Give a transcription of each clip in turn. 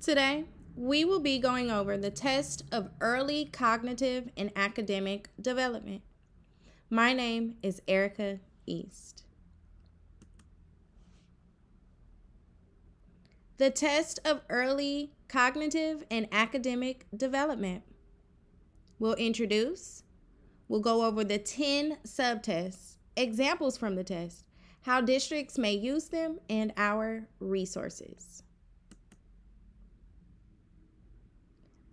Today, we will be going over the test of early cognitive and academic development. My name is Erica East. The test of early cognitive and academic development. We'll introduce, we'll go over the 10 subtests, examples from the test, how districts may use them, and our resources.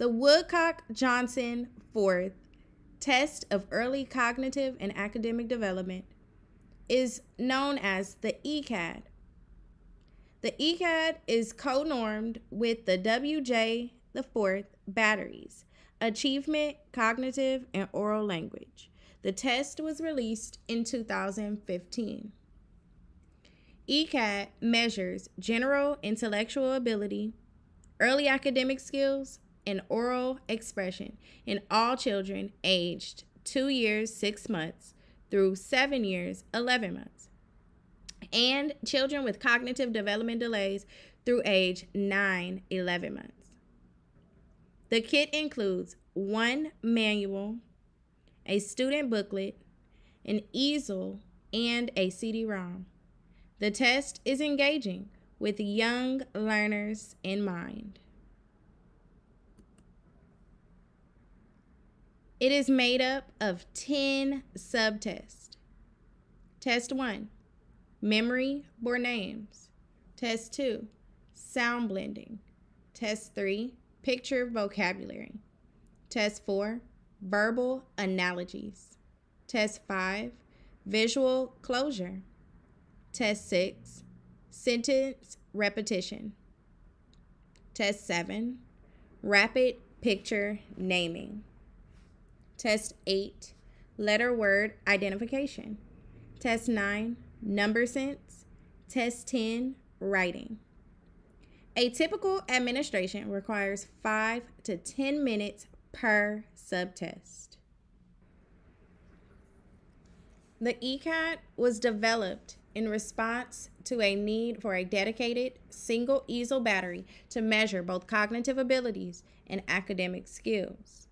The Woodcock Johnson Fourth Test of Early Cognitive and Academic Development is known as the ECAD. The ECAD is co-normed with the WJ the fourth batteries, achievement, cognitive, and oral language. The test was released in 2015. ECAD measures general intellectual ability, early academic skills, and oral expression in all children aged 2 years 6 months through 7 years 11 months, and children with cognitive development delays through age 9 11 months. The kit includes one manual, a student booklet, an easel, and a CD ROM. The test is engaging with young learners in mind. It is made up of 10 subtests. Test 1 Memory for names. Test 2 Sound blending. Test 3 Picture vocabulary. Test 4 Verbal analogies. Test 5 Visual closure. Test 6 Sentence repetition. Test 7 Rapid picture naming. Test 8, letter word identification. Test 9, number sense. Test 10, writing. A typical administration requires 5 to 10 minutes per subtest. The ECAD was developed in response to a need for a dedicated single easel battery to measure both cognitive abilities and academic skills.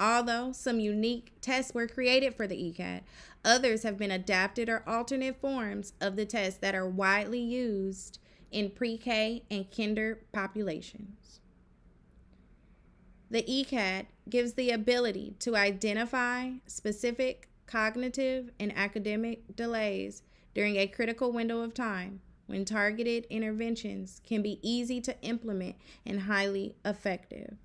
Although some unique tests were created for the ECAD, others have been adapted or alternate forms of the test that are widely used in pre K and kinder populations. The ECAD gives the ability to identify specific cognitive and academic delays during a critical window of time when targeted interventions can be easy to implement and highly effective.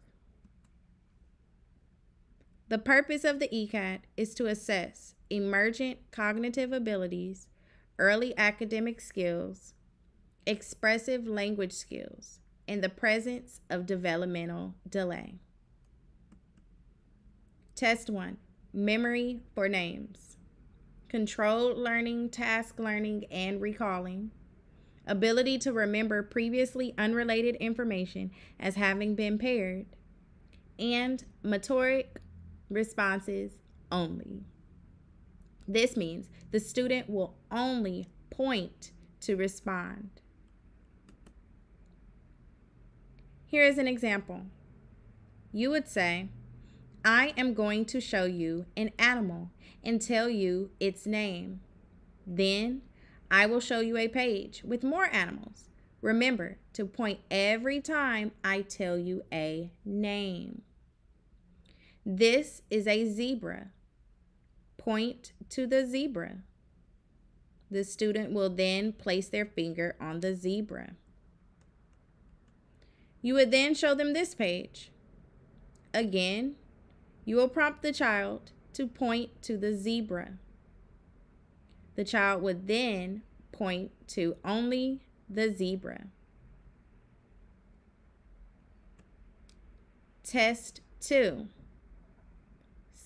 The purpose of the ECAD is to assess emergent cognitive abilities, early academic skills, expressive language skills, and the presence of developmental delay. Test 1 Memory for names. Controlled learning, task learning, and recalling. Ability to remember previously unrelated information as having been paired. And motoric responses only. This means the student will only point to respond. Here is an example. You would say, I am going to show you an animal and tell you its name. Then I will show you a page with more animals. Remember to point every time I tell you a name. This is a zebra. Point to the zebra. The student will then place their finger on the zebra. You would then show them this page. Again, you will prompt the child to point to the zebra. The child would then point to only the zebra. Test 2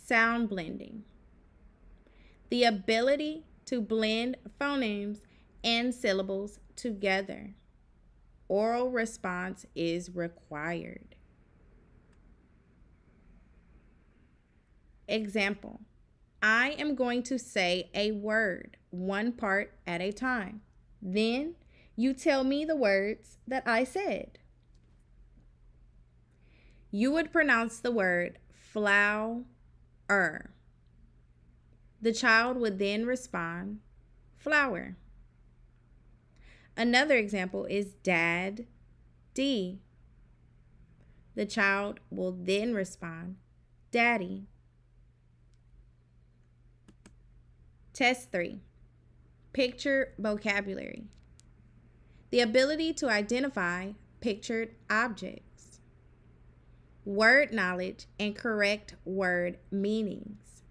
sound blending. The ability to blend phonemes and syllables together. Oral response is required. Example I am going to say a word, one part at a time. Then you tell me the words that I said. you would pronounce the word flower. Er. The child would then respond, flower. Another example is dad, D. The child will then respond, daddy. Test 3 Picture vocabulary. The ability to identify pictured objects. Word knowledge and correct word meanings.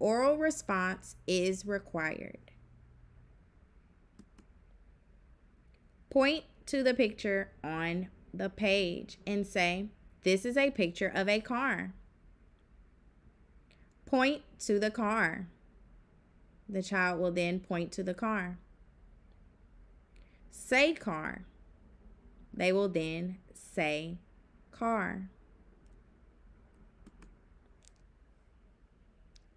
Oral response is required. Point to the picture on the page and say, This is a picture of a car. Point to the car. The child will then point to the car. Say car. They will then say car.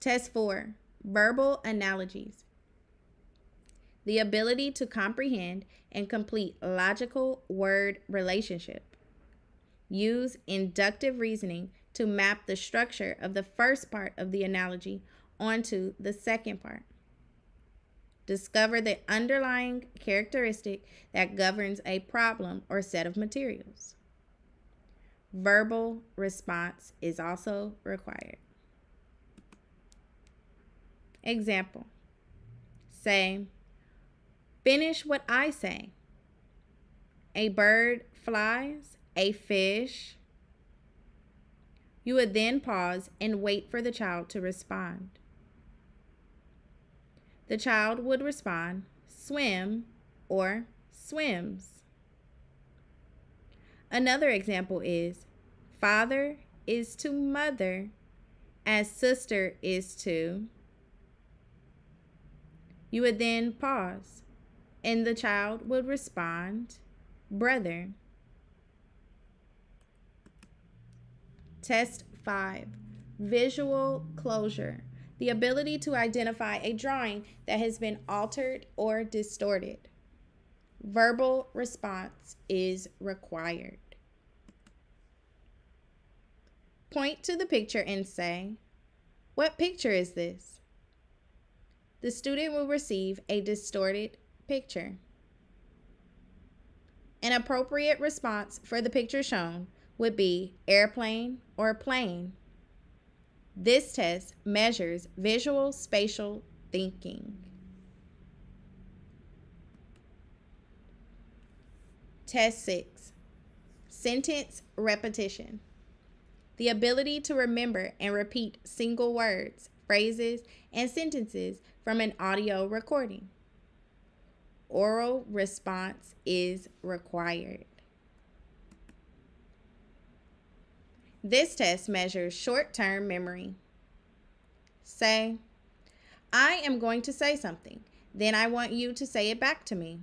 Test 4 Verbal analogies the ability to comprehend and complete logical word relationship. Use inductive reasoning to map the structure of the first part of the analogy onto the second part. Discover the underlying characteristic that governs a problem or set of materials. Verbal response is also required. Example Say, Finish what I say. A bird flies, a fish. You would then pause and wait for the child to respond. The child would respond, swim or swims. Another example is father is to mother as sister is to. You would then pause and the child would respond, Brother. Test 5 Visual closure the ability to identify a drawing that has been altered or distorted. Verbal response is required. Point to the picture and say, What picture is this? The student will receive a distorted picture. An appropriate response for the picture shown would be airplane or plane. This test measures visual spatial thinking. Test 6 Sentence repetition. The ability to remember and repeat single words, phrases, and sentences from an audio recording oral response is required. This test measures short term memory. Say, I am going to say something. Then I want you to say it back to me.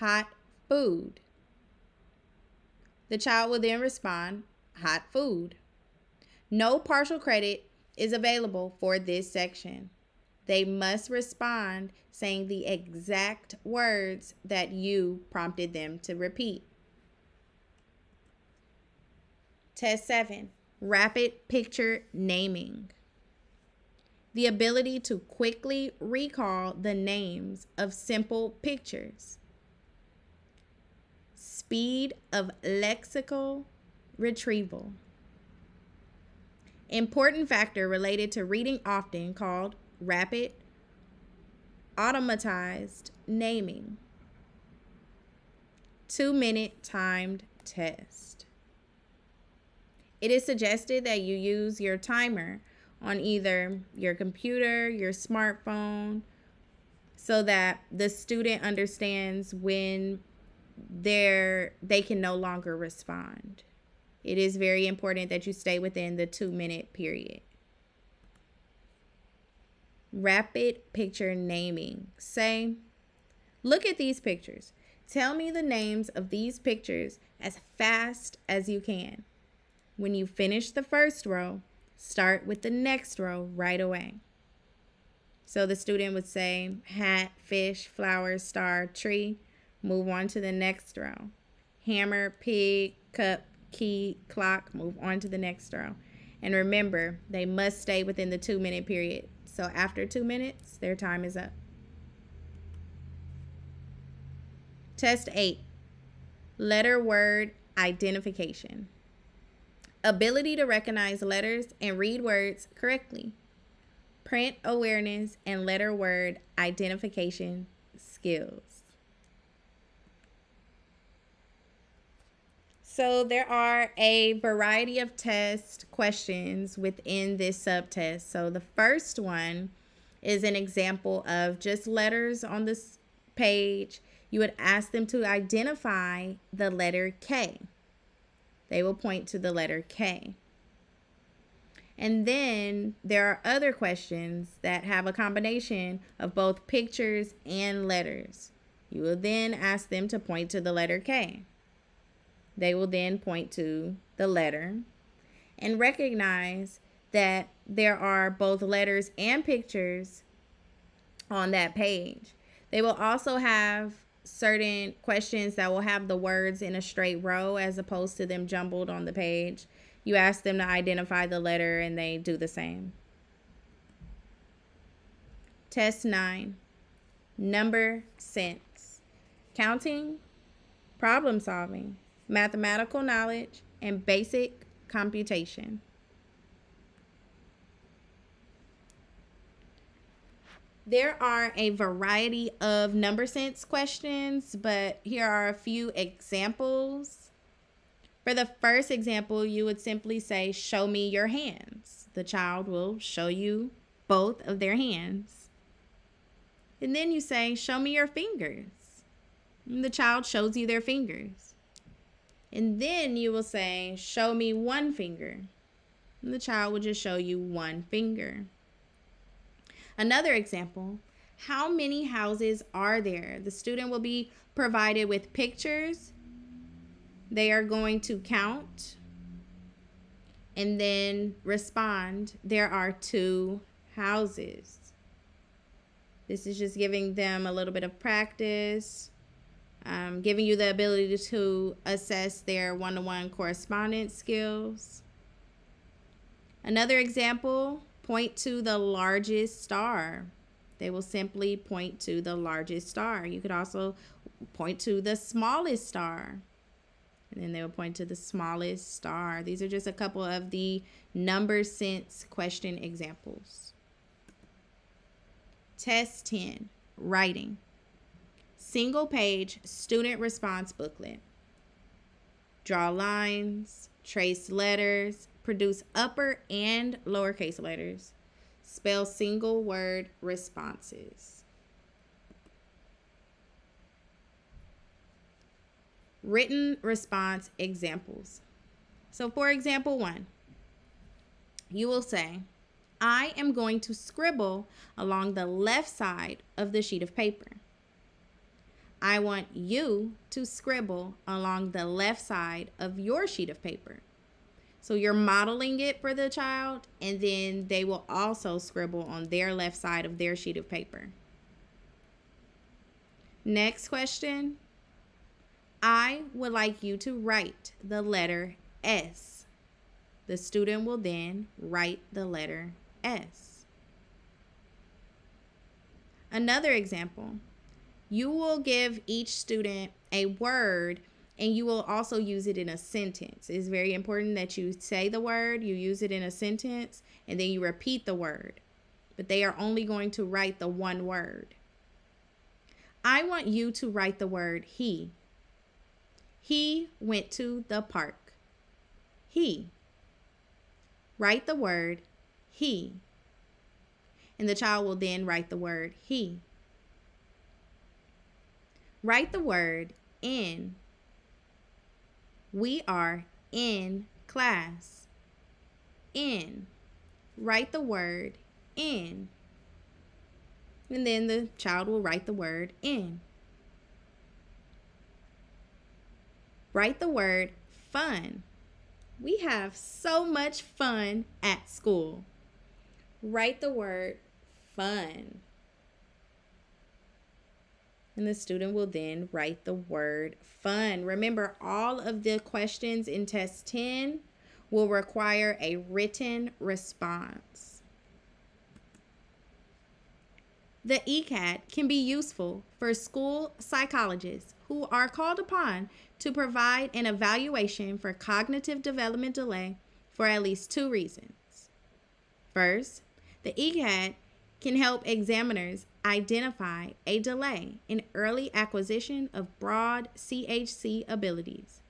Hot food. The child will then respond, hot food. No partial credit is available for this section. They must respond saying the exact words that you prompted them to repeat. Test 7 Rapid Picture Naming. The ability to quickly recall the names of simple pictures. Speed of lexical retrieval. Important factor related to reading often called rapid, automatized naming. Two minute timed test. It is suggested that you use your timer on either your computer, your smartphone, so that the student understands when they're they can no longer respond. It is very important that you stay within the 2 minute period. Rapid picture naming. Say, look at these pictures. Tell me the names of these pictures as fast as you can. When you finish the first row, start with the next row right away. So the student would say hat, fish, flower, star, tree. Move on to the next row. Hammer, pig, cup, key, clock, move on to the next row. And remember, they must stay within the two minute period. So after two minutes, their time is up. Test 8 Letter word identification. Ability to recognize letters and read words correctly. Print awareness and letter word identification skills. So there are a variety of test questions within this subtest. So the first one is an example of just letters on this page. You would ask them to identify the letter K. They will point to the letter K. And then there are other questions that have a combination of both pictures and letters. You will then ask them to point to the letter K. They will then point to the letter and recognize that there are both letters and pictures on that page. They will also have certain questions that will have the words in a straight row as opposed to them jumbled on the page. You ask them to identify the letter and they do the same. Test 9 Number sense. Counting, problem solving, mathematical knowledge, and basic computation. There are a variety of number sense questions, but here are a few examples. For the first example, you would simply say, Show me your hands. The child will show you both of their hands. And then you say, Show me your fingers. And the child shows you their fingers. And then you will say, Show me one finger. And the child will just show you one finger. Another example How many houses are there? The student will be provided with pictures. They are going to count and then respond. There are two houses. This is just giving them a little bit of practice um, giving you the ability to assess their one to one correspondence skills. Another example point to the largest star. They will simply point to the largest star. You could also point to the smallest star. And then they will point to the smallest star. These are just a couple of the number sense question examples. Test 10 Writing single page student response booklet. Draw lines, trace letters, produce upper and lowercase letters, spell single word responses. Written response examples. So, for example, one, you will say, I am going to scribble along the left side of the sheet of paper. I want you to scribble along the left side of your sheet of paper. So you're modeling it for the child, and then they will also scribble on their left side of their sheet of paper. Next question. I would like you to write the letter S. The student will then write the letter S. Another example you will give each student a word and you will also use it in a sentence. It's very important that you say the word, you use it in a sentence, and then you repeat the word. But they are only going to write the one word. I want you to write the word he. He went to the park. He. Write the word he. And the child will then write the word he. Write the word in. We are in class. In. Write the word in. And then the child will write the word in. Write the word fun. We have so much fun at school. Write the word fun. And the student will then write the word fun. Remember, all of the questions in test 10 will require a written response. The ECAD can be useful for school psychologists who are called upon to provide an evaluation for cognitive development delay for at least two reasons. First, the ECAD can help examiners identify a delay in early acquisition of broad CHC abilities.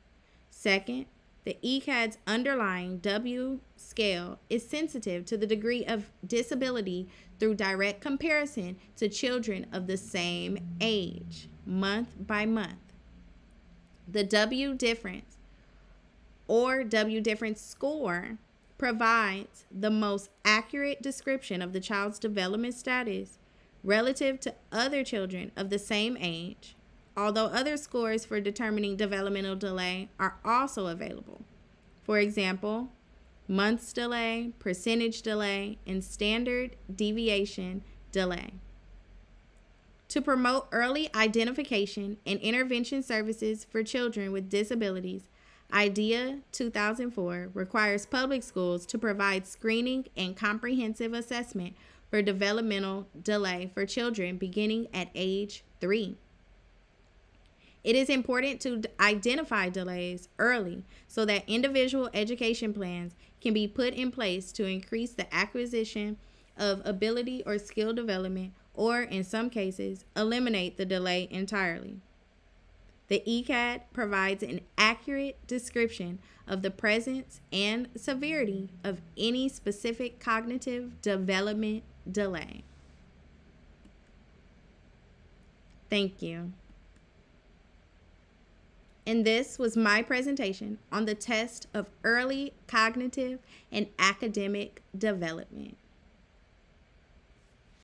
Second, the ECAD's underlying W scale is sensitive to the degree of disability through direct comparison to children of the same age, month by month. The W difference or W difference score provides the most accurate description of the child's development status relative to other children of the same age, although other scores for determining developmental delay are also available. For example, months delay, percentage delay, and standard deviation delay. To promote early identification and intervention services for children with disabilities, IDEA 2004 requires public schools to provide screening and comprehensive assessment for developmental delay for children beginning at age three. It is important to identify delays early so that individual education plans can be put in place to increase the acquisition of ability or skill development, or in some cases, eliminate the delay entirely. The ECAD provides an accurate description of the presence and severity of any specific cognitive development delay. Thank you. And this was my presentation on the test of early cognitive and academic development.